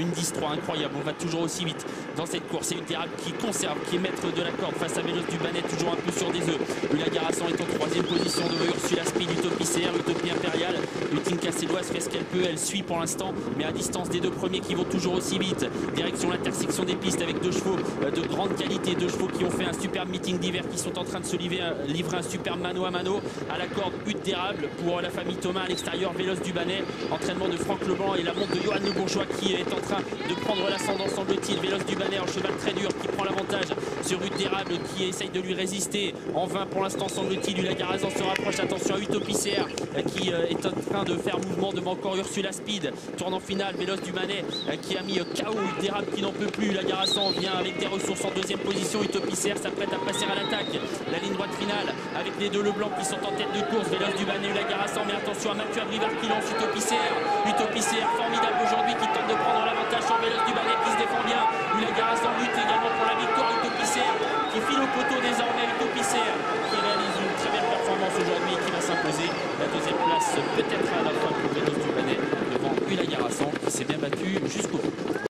Une 10-3 incroyable, on va toujours aussi vite dans cette course. C'est une Terrable qui conserve, qui est maître de la corde face à Vélos du Banet, toujours un peu sur des œufs. Ula Garassan est en troisième position devant Ursula Speed, Utopie CR, Utopie Impériale. Utinka Cédoise fait ce qu'elle peut, elle suit pour l'instant, mais à distance des deux premiers qui vont toujours aussi vite. Direction l'intersection des pistes avec deux chevaux euh, de grande qualité, deux chevaux qui ont fait un superbe meeting d'hiver, qui sont en train de se livrer, euh, un superbe mano à mano à la corde Hutte d'érable pour la famille Thomas à l'extérieur, Vélos du Banet, entraînement de Franck Leblanc et la montre de Johan Le Bourgeois qui est en train de prendre l'ascendant semble-t-il. Vélos du Banet, un cheval très dur qui prend l'avantage sur Hutte d'érable qui essaye de lui résister. En vain pour l'instant semble-t-il. La Garazan se rapproche. Attention à Utopie CR qui euh, est en train de faire mouvement devant encore Ursula Speed. Tournant final, Vélos du Banet qui a mis KO Hutte d'érable qui n'en peut plus. La Garazan vient avec des ressources en deuxième position. Utopie CR s'apprête à passer à l'attaque. La ligne droite finale avec les deux Leblanc qui sont en tête de course. Vélos du Banet, la. Mais attention à Mathieu Abrivard qui lance. Utopie CR formidable aujourd'hui qui tente de prendre l'avantage sur Vélos du Banet qui se défend bien. La Garazan lutte également pour la victoire. Utopie CR qui file au poteau désormais. Utopie CR qui réalise une très belle performance aujourd'hui qui va s'imposer. La deuxième place peut-être à la fin pour Vélos du Banet devant Ula Garassan qui s'est bien battu jusqu'au bout.